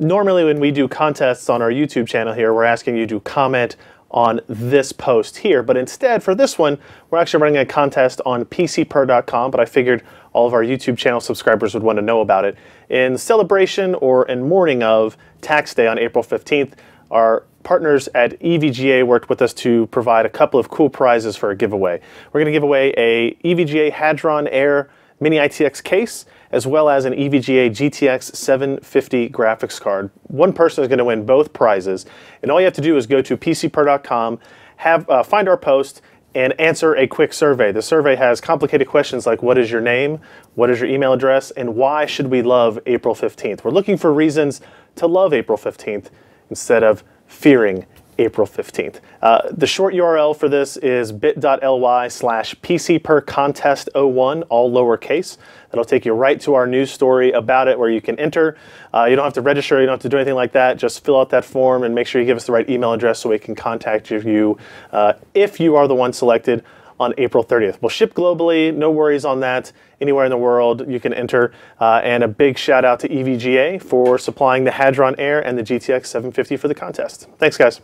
normally when we do contests on our YouTube channel here, we're asking you to comment on this post here. But instead, for this one, we're actually running a contest on PCPer.com, but I figured all of our YouTube channel subscribers would want to know about it. In celebration or in mourning of Tax Day on April 15th, our partners at EVGA worked with us to provide a couple of cool prizes for a giveaway. We're going to give away a EVGA Hadron Air Mini ITX case, as well as an EVGA GTX 750 graphics card. One person is going to win both prizes, and all you have to do is go to PCPer.com, have uh, find our post, and answer a quick survey. The survey has complicated questions like what is your name, what is your email address, and why should we love April 15th? We're looking for reasons to love April 15th instead of fearing April 15th. Uh, the short URL for this is bit.ly slash pcpercontest01, all lowercase. That'll take you right to our news story about it where you can enter. Uh, you don't have to register, you don't have to do anything like that. Just fill out that form and make sure you give us the right email address so we can contact you uh, if you are the one selected on April 30th. We'll ship globally, no worries on that. Anywhere in the world you can enter. Uh, and a big shout out to EVGA for supplying the Hadron Air and the GTX 750 for the contest. Thanks, guys.